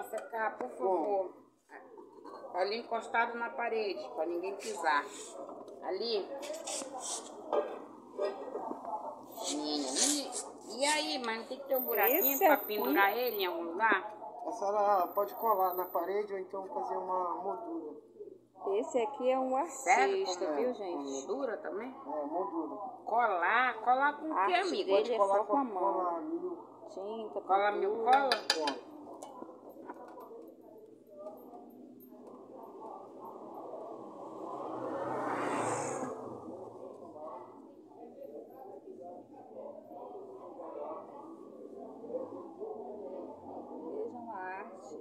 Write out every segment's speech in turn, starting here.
Secar, por favor. Ali encostado na parede, para ninguém pisar. Ali. Menina, e, e aí, mas não tem que ter um buraquinho Esse para aqui? pendurar ele em algum lugar? A senhora pode colar na parede ou então fazer uma moldura. Esse aqui é um artista, Como- viu, gente? moldura também? É, moldura. Colar, colar com o que, dele Pode é colar só com a mão. colar mil. Tinta, Cola mil cola? Pronto. Vejam a arte.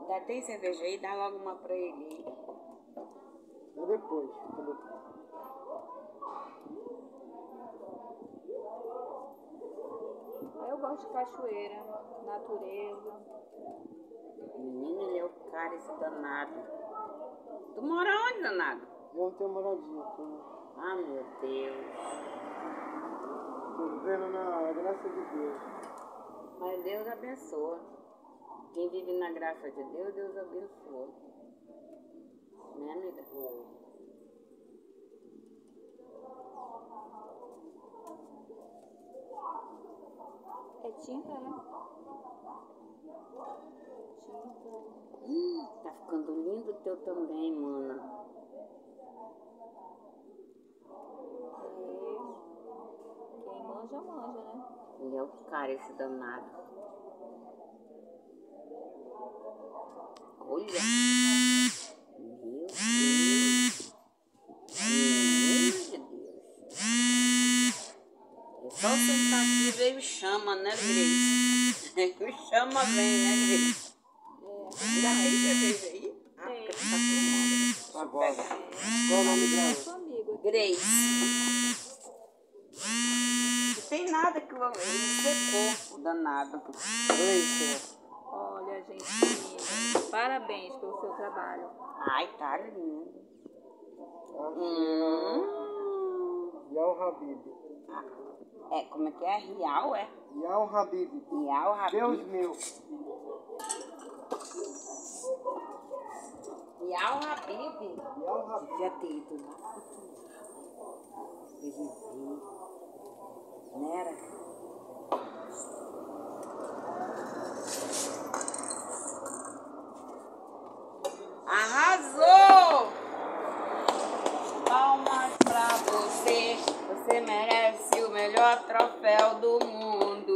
Ainda tem cerveja aí? Dá logo uma pra ele. É depois. Eu gosto de cachoeira, natureza. Menino, ele é o cara, esse danado. Tu mora onde, danado? Eu não tenho moradia. Tô, Ah, meu Deus. tô vivendo na graça de Deus. Mas Deus abençoa. Quem vive na graça de Deus, Deus abençoa. Né, amiga? É. É tinta, né? Tinta. Hum, tá ficando teu também, mana. Quem manja, manja, né? Ele é o cara, esse danado. Olha. Meu Deus. Meu Deus. É só sentar aqui e veio chama, né, Grace? O chama vem, né, Grace? Ainda tem cerveja Ah, tá filmando, Agora. Qual o nome dela? Grace. Não tem nada que eu... Ele secou, o danado. Gleice. Olha, gente, parabéns pelo seu trabalho. Ai, tá lindo. Hum. Yal Habib. É, como é que é? Rial, é? Yal Habib. Rial, Deus Rabib. meu. Rial, Rabib. Devia ter ido lá. Ele viu. Não era? Arrasou! Palmas pra você. Você merece o melhor troféu do mundo.